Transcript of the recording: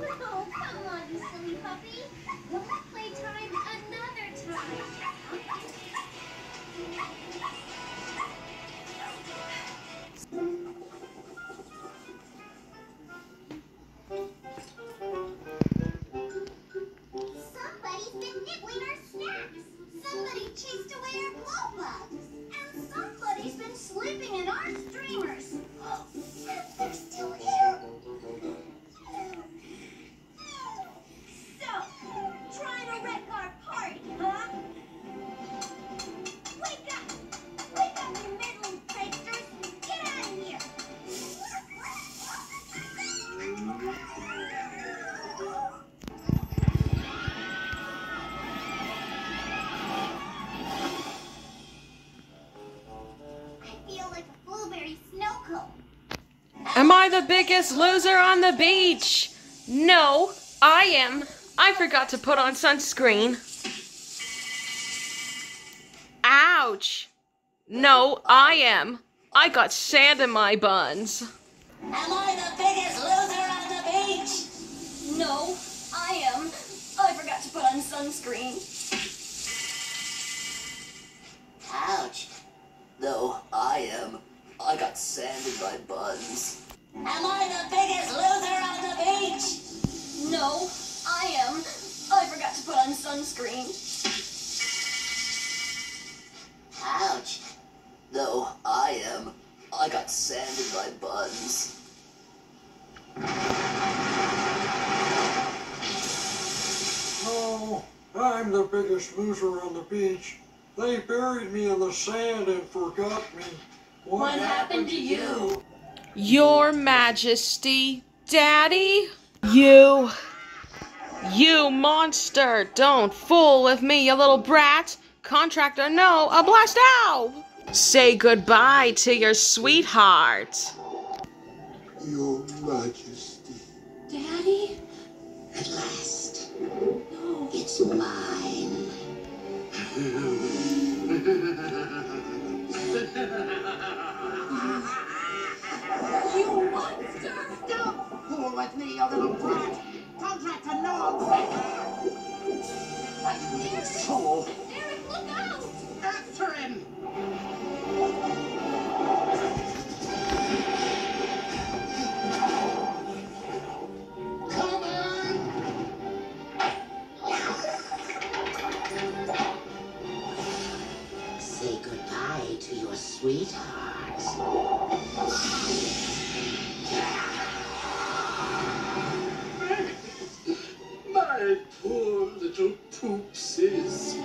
Oh, come on, you silly puppy. We'll have playtime another time. Blueberry snow cone. Am I the biggest loser on the beach? No, I am. I forgot to put on sunscreen. Ouch. No, I am. I got sand in my buns. Am I the biggest loser buns. Am I the biggest loser on the beach? No, I am. I forgot to put on sunscreen. Ouch. No, I am. I got sand in my buns. Oh, I'm the biggest loser on the beach. They buried me in the sand and forgot me. What, What happened to you? Your Majesty, Daddy? You. You monster! Don't fool with me, you little brat! Contract or no, I'll blast out! Say goodbye to your sweetheart. Your Majesty. Daddy? At last, No. it's mine. like me, little brat gonna no, I'm quit. Eric, look out! After him! Say goodbye to your sweetheart. Oops.